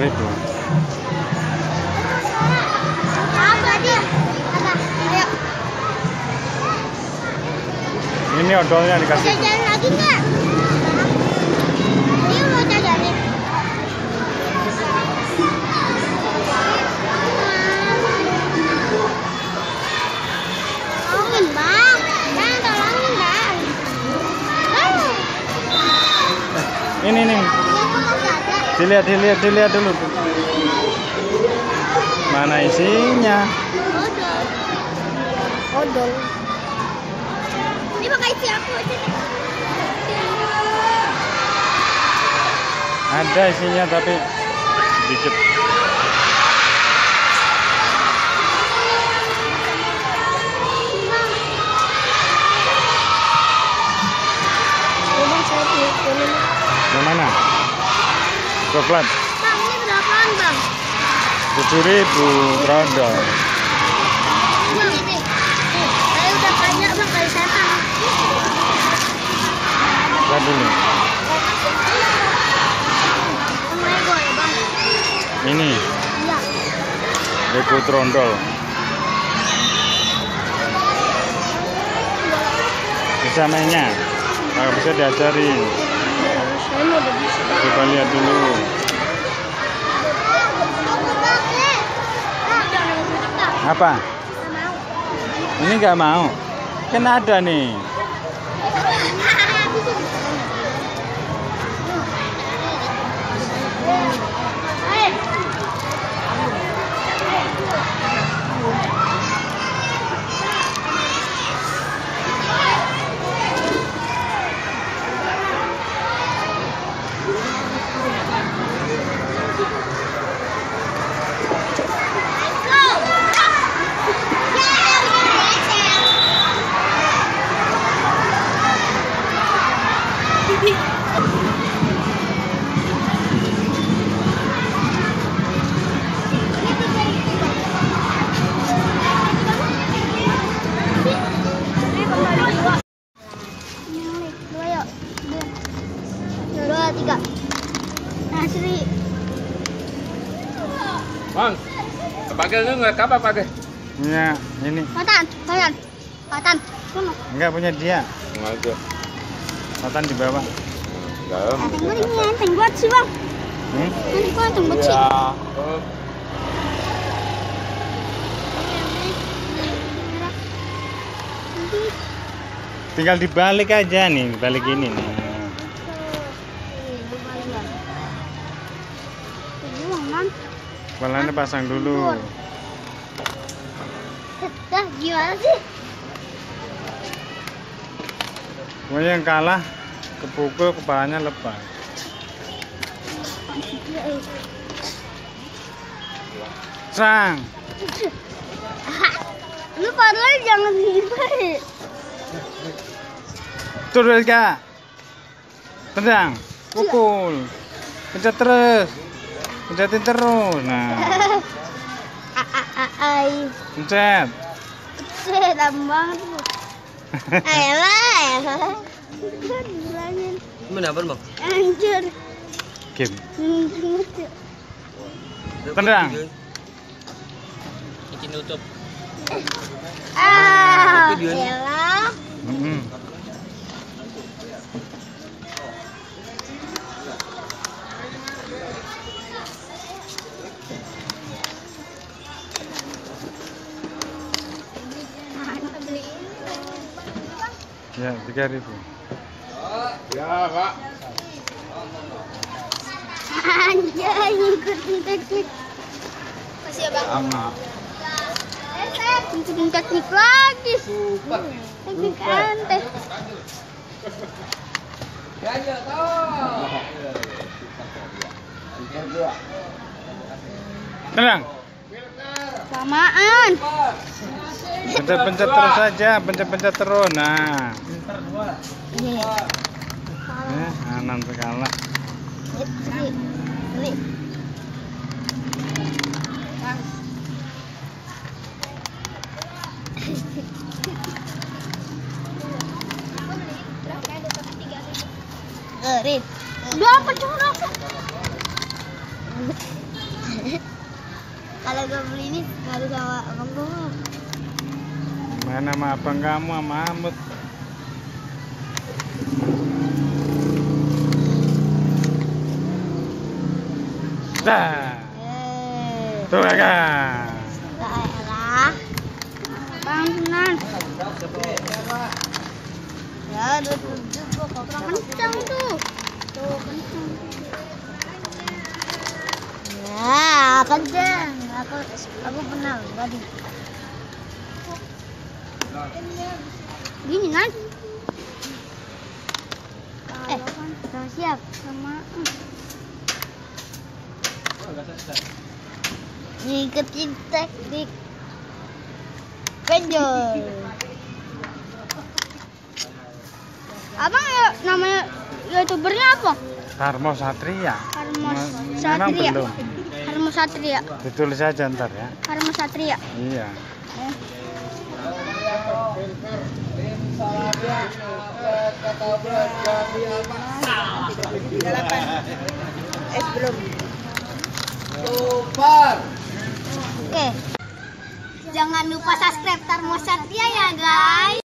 ribu ini odolnya dikasih Jajan lagi nggak? Dia mau. Tolongin bang, bang tolongin. Bang, ini nih dia kok nggak ada? Dilihat dilihat dilihat dulu mana isinya Odol. Ini pakai isi aku aja. ada isinya tapi dikit Bang, saya pilih. yang mana coklat Bang, ini berapaan bang? tujuh ribu Bang, ini. Saya udah banyak bang kali setan. lihat dulu Bang Lego ya bang? ini Iya. Lego trondol bisa mainnya kalau bisa diajarin coba dulu. Apa? Ini nggak mau. Kan ada nih Bang, pakai itu nggak apa pakai? punya ini Patan, patan. Patan. Sono. nggak punya dia Nggak ada. Patan di bawah Dalam. Enteng gue ini enteng buat sih bang. hmm? Nanti gue enteng buat sih. Oh, tinggal dibalik aja nih dibalik ini nih kepalanya pasang dulu. Dah, gimana sih? pokoknya yang kalah kepukul kepalanya lepas sang Lu padahal jangan dibalik. turun kak. Tendang. Pukul. Pencet terus pencetin terus nah Ai, pencet banget lu. Ayolah. Bilangin. Mana apa bang? Anjir. game. Tendang. Izin tutup. Ah, Itu ya tiga ribu Ya pak. Anjay, ngikutin teknik. Masih ya, Bang? Sama. Ngikutin teknik lagi. Teknik ante. tendang Samaan. pencet-pencet terus saja pencet-pencet terus nah. Eh, anan. Rin. Apa? Kalau gue beli ini ngadu sama gue. Mana sama abang kamu sama Amut? Dah. Tuh kakak. daerah. Bang Sunan. Ya, dua tujuh kok kurang kencang tuh. Tuh kencang. Ya, kencang. Aku aku pernah tadi. Gini nan. Eh, udah siap sama. Ngikutin teknik penjol. Abang ya namanya youtubernya apa? Karmo Satria. Memang Satria. belum. Satria. Ditulis aja ntar ya. Harmos Satria. Iya. Eh. Oke. Jangan lupa subscribe Tarmo Satria ya guys.